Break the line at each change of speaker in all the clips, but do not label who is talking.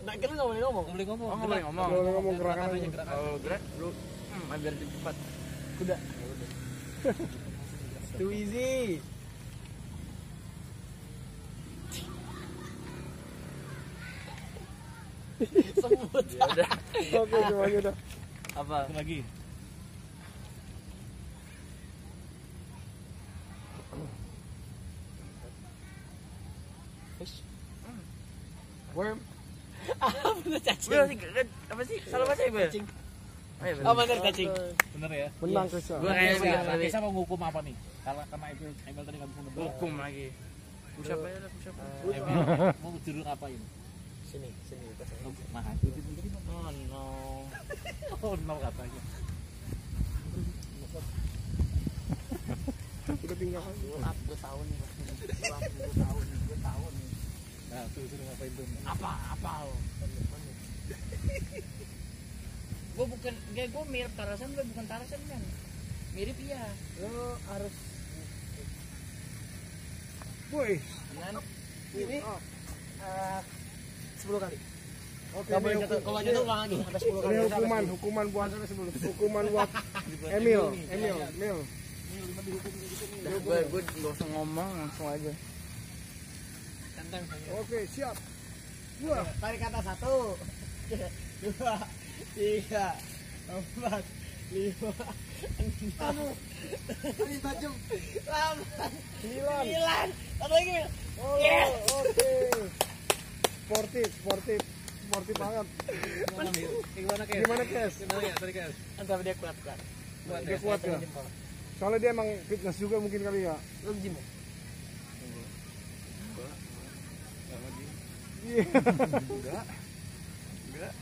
Nggak boleh ngomong.
Boleh ngomong.
Oh, nggak boleh ngomong.
Ngomong
Gerakan aja.
Oh, gerak bro. Hmm, biar cepat.
Kuda. Too easy. Semut.
Ya udah.
Oke, semuanya udah.
Apa?
Satu lagi.
Worm. Bener cacing.
Apa sih? Salah baca ya?
Cacing.
Oh, iya,
Oh,
bener.
cacing.
Bener ya?
Menang Krisya.
Gua kayak tadi.
bisa mau ngukum apa nih? Kalau karena Emil, Emil tadi nggak bisa nebak.
Hukum lagi. Push up aja lah, push up.
Emil mau jurus apa ini?
Sini, sini.
Nah,
Oh no.
oh no katanya.
Udah tinggal.
Maaf, gue tahu nih. Gue tahu nih.
Nah, tuh suruh ngapain tuh?
Apa? Apa? lo?
Gue bukan, kayak gue mirip Tarasan, gue bukan Tarasan kan. Mirip iya.
Lo harus
Woi.
Dengan
ini eh, 10 kali.
Oke,
boleh
ini
jatuh. Kalau jatuh ulang lagi. Sampai 10 kali.
Ini hukuman, hukuman buat hukuman buat Emil, Emil, Emil.
gue gue nggak usah ngomong langsung aja.
Oke, siap. Dua.
Tarik kata satu, dua, tiga, empat, lima, enam, ini tajam, delapan,
Sembilan.
sembilan, satu lagi.
Oh,
Yes.
oke. Sportif, sportif, sportif banget.
Gimana Kes?
Gimana Kes?
Gimana ya? Tadi Kes?
Antara dia kuat kuat.
Dia kuat ya? Soalnya dia emang fitness juga mungkin kali ya.
Lu gym ya?
Iya.
Enggak. Enggak.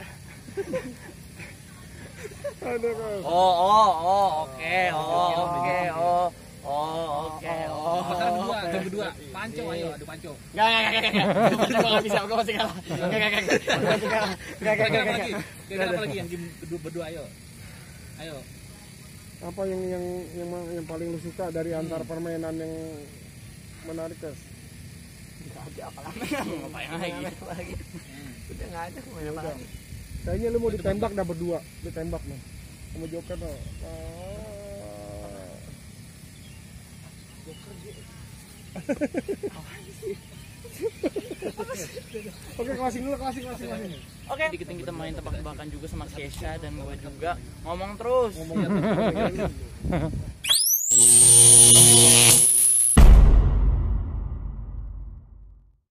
Oh, oh, oh, oke, oh, oke, oh, oh, oke, oh.
Masalah berdua. Panco ayo, adu panco.
Gak, gak, gak, gak, gak. Gue gak bisa, gue masih kalah. Gak, gak, gak, gak. Gue masih kalah. Gak, gak,
Kira
gak,
apa
gak.
lagi? Kira apa lagi yang berdua berdua ayo. Ayo.
Apa yang yang yang yang paling lu suka dari antar permainan yang menarik, Kes?
Gak ada apa lagi.
Ngapain lagi?
lagi. Udah gak ada ke mana lagi.
Kayaknya lu mau ditembak dah berdua, ditembak nih. Sama Joker tuh. Ah. Oke, closing dulu, closing, closing, closing.
Oke. Jadi kita kita main tebak-tebakan juga sama Kesha dan gue juga ngomong terus.
Ngomong